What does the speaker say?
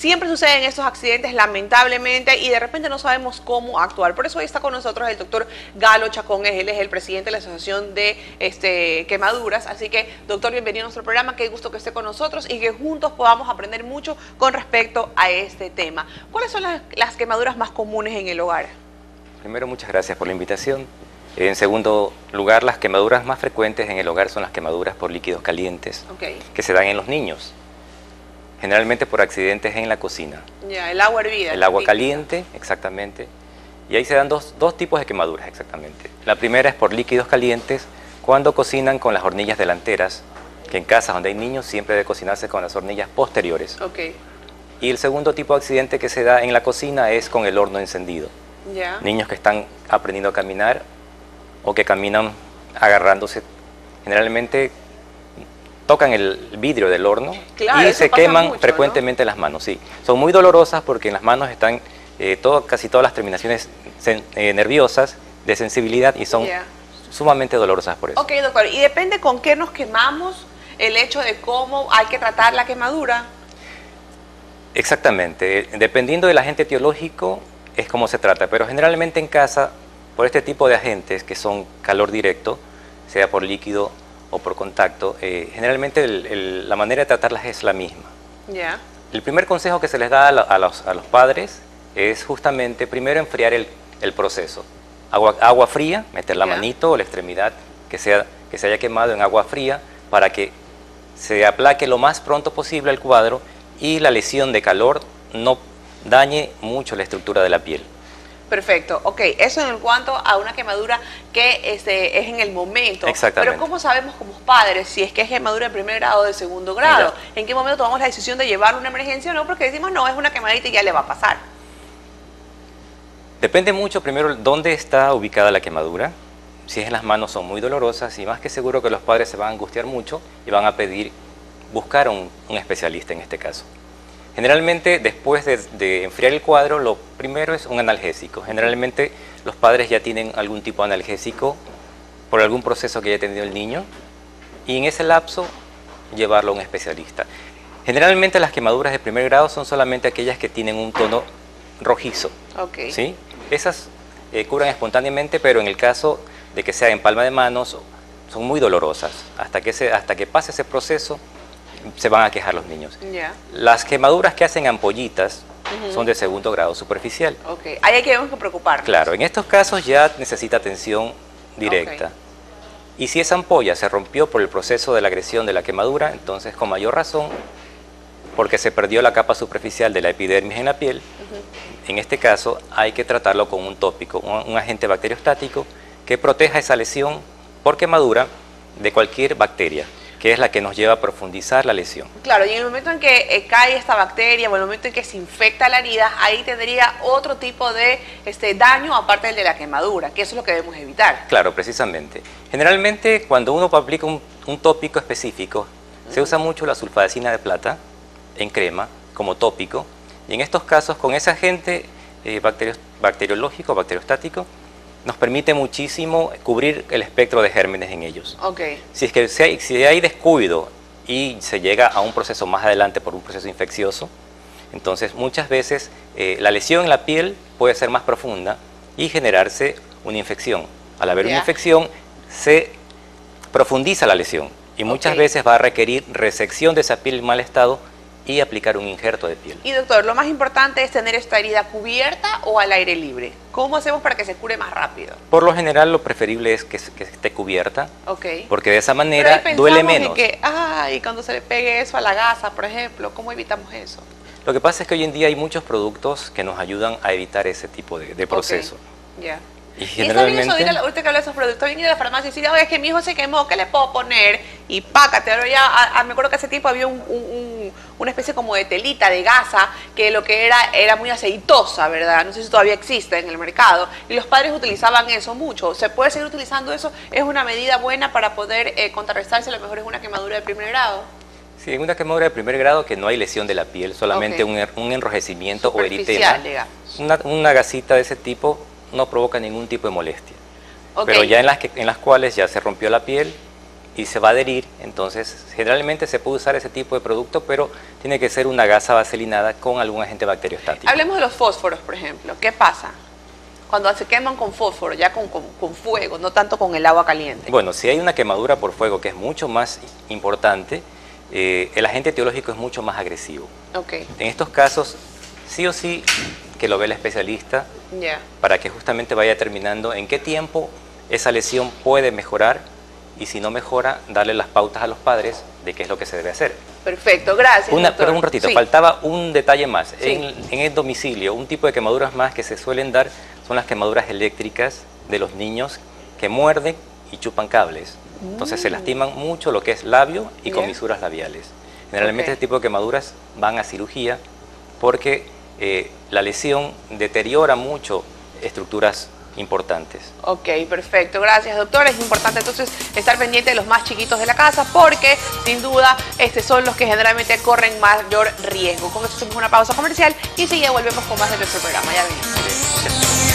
siempre suceden estos accidentes lamentablemente y de repente no sabemos cómo actuar. Por eso hoy está con nosotros el doctor Galo Chacón, él es el presidente de la Asociación de este, Quemaduras. Así que, doctor, bienvenido a nuestro programa, qué gusto que esté con nosotros y que juntos podamos aprender mucho con respecto a este tema. ¿Cuáles son las, quemaduras más comunes en el hogar? Primero, muchas gracias por la invitación. En segundo lugar, las quemaduras más frecuentes en el hogar son las quemaduras por líquidos calientes que se dan en los niños generalmente por accidentes en la cocina. Ya, el agua hervida. El agua caliente, exactamente. Y ahí se dan dos, dos, tipos de quemaduras, exactamente. La primera es por líquidos calientes, cuando cocinan con las hornillas delanteras, que en casas donde hay niños siempre debe cocinarse con las hornillas posteriores. Okay. Y el segundo tipo de accidente que se da en la cocina es con el horno encendido. Ya. Niños que están aprendiendo a caminar o que caminan agarrándose generalmente tocan el vidrio del horno y se queman frecuentemente las manos. Sí, son muy dolorosas porque en las manos están eh, casi todas las terminaciones eh, nerviosas de sensibilidad y son sumamente dolorosas por eso. Ok, doctor, ¿y depende con qué nos quemamos el hecho de cómo hay que tratar la quemadura? Exactamente, dependiendo del agente etiológico es como se trata, pero generalmente en casa, por este tipo de agentes que son calor directo, sea por líquido o por contacto, eh, generalmente la manera de tratarlas es la misma. Ya. El primer consejo que se les da a, los, padres es justamente primero enfriar el, proceso. Agua, agua, fría, meter la manito o la extremidad que, sea, que se haya quemado en agua fría para que se aplaque lo más pronto posible el cuadro y la lesión de calor no dañe mucho la estructura de la piel. Perfecto, ok, eso en cuanto a una quemadura que este, es en el momento. Exactamente. Pero ¿cómo sabemos como padres si es que es quemadura de primer grado o de segundo grado? ¿En qué momento tomamos la decisión de llevar una emergencia o no? Porque decimos, no, es una quemadita y ya le va a pasar. Depende mucho, primero, dónde está ubicada la quemadura. Si es en las manos son muy dolorosas y más que seguro que los padres se van a angustiar mucho y van a pedir buscar a un especialista en este caso. Generalmente después de, enfriar el cuadro, lo primero es un analgésico. Generalmente los padres ya tienen algún tipo de analgésico por algún proceso que haya tenido el niño y en ese lapso llevarlo a un especialista. Generalmente las quemaduras de primer grado son solamente aquellas que tienen un tono rojizo. Okay. ¿sí? Esas eh, curan espontáneamente, pero en el caso de que sea en palma de manos, son muy dolorosas. Hasta que, se, hasta que pase ese proceso, se van a quejar los niños. Las quemaduras que hacen ampollitas son de segundo grado superficial. Ahí hay que preocupar. Claro, en estos casos ya necesita atención directa. Y si esa ampolla se rompió por el proceso de la agresión de la quemadura, entonces con mayor razón, porque se perdió la capa superficial de la epidermis en la piel, en este caso hay que tratarlo con un tópico, un agente bacteriostático que proteja esa lesión por quemadura de cualquier bacteria que es la que nos lleva a profundizar la lesión. Claro, y en el momento en que eh, cae esta bacteria o en el momento en que se infecta la herida, ahí tendría otro tipo de este, daño aparte del de la quemadura, que eso es lo que debemos evitar. Claro, precisamente. Generalmente cuando uno aplica un, tópico específico, se usa mucho la sulfadecina de plata en crema como tópico, y en estos casos con ese agente eh, bacteriológico, bacteriostático, nos permite muchísimo cubrir el espectro de gérmenes en ellos. Okay. Si es que si hay, si hay descuido y se llega a un proceso más adelante por un proceso infeccioso, entonces muchas veces eh, la lesión en la piel puede ser más profunda y generarse una infección. Al haber una infección se profundiza la lesión y muchas veces va a requerir resección de esa piel en mal estado y aplicar un injerto de piel. Y doctor, lo más importante es tener esta herida cubierta o al aire libre. ¿Cómo hacemos para que se cure más rápido? Por lo general lo preferible es que, esté cubierta, Ok. porque de esa manera duele menos. que, ay, cuando se le pegue eso a la gasa, por ejemplo, ¿cómo evitamos eso? Lo que pasa es que hoy en día hay muchos productos que nos ayudan a evitar ese tipo de, proceso. Ya. Y generalmente... bien eso, ahorita que habla de esos productos, ir a la farmacia y decir, oye, es que mi hijo se quemó, ¿qué le puedo poner? Y pácate, ahora ya, me acuerdo que hace tiempo había una especie como de telita, de gasa, que lo que era era muy aceitosa, ¿verdad? No sé si todavía existe en el mercado. Y los padres utilizaban eso mucho. ¿Se puede seguir utilizando eso? ¿Es una medida buena para poder eh, contrarrestarse? A lo mejor es una quemadura de primer grado. Sí, en una quemadura de primer grado que no hay lesión de la piel, solamente un, enrojecimiento o eritema. Una, una gasita de ese tipo no provoca ningún tipo de molestia. Pero ya en las, que, en las cuales ya se rompió la piel, y se va a adherir, entonces generalmente se puede usar ese tipo de producto, pero tiene que ser una gasa vaselinada con algún agente bacteriostático. Hablemos de los fósforos, por ejemplo. ¿Qué pasa? Cuando se queman con fósforo, ya con, con, fuego, no tanto con el agua caliente. Bueno, si hay una quemadura por fuego que es mucho más importante, eh, el agente etiológico es mucho más agresivo. Okay. En estos casos, sí o sí que lo ve el especialista para que justamente vaya determinando en qué tiempo esa lesión puede mejorar y si no mejora, darle las pautas a los padres de qué es lo que se debe hacer. Perfecto, gracias. Una, pero un ratito, faltaba un detalle más. En, el domicilio, un tipo de quemaduras más que se suelen dar son las quemaduras eléctricas de los niños que muerden y chupan cables. Entonces se mm. lastiman mucho lo que es labio y comisuras labiales. Generalmente este tipo de quemaduras van a cirugía porque eh, la lesión deteriora mucho estructuras importantes. Ok, perfecto. Gracias, doctor. Es importante entonces estar pendiente de los más chiquitos de la casa porque, sin duda, estos son los que generalmente corren mayor riesgo. Con esto hacemos una pausa comercial y enseguida volvemos con más de nuestro programa. Ya venimos.